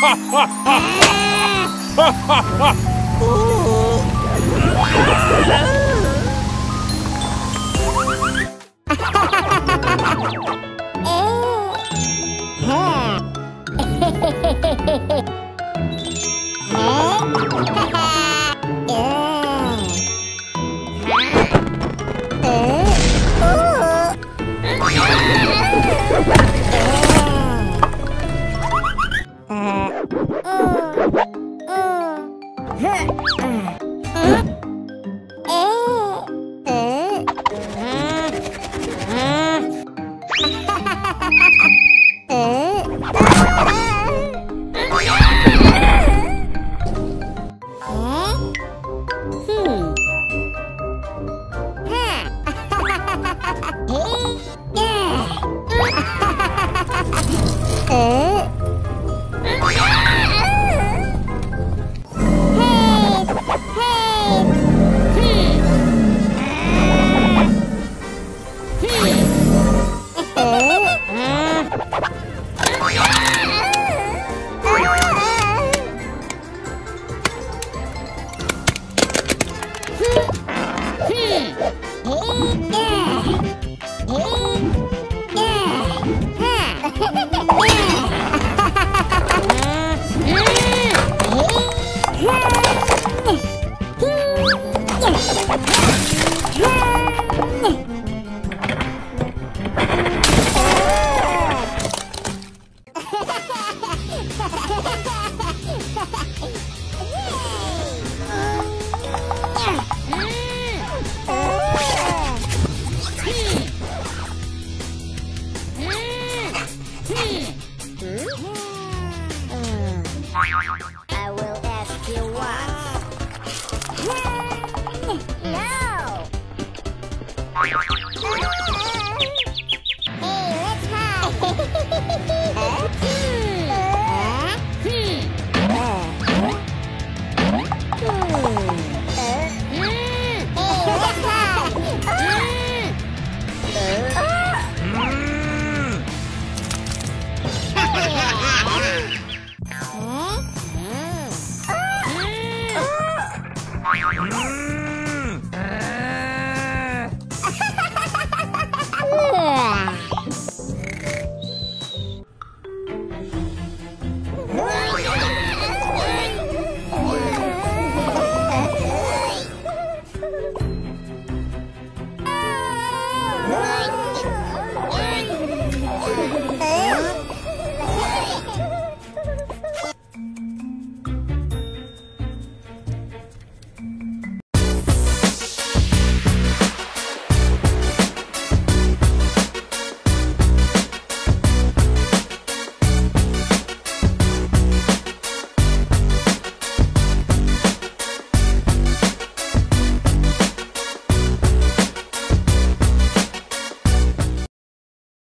Ha ha What? 嗯嗯。嗯えー Hmm. Hmm. Hmm. I will ask you once. No! Whoa!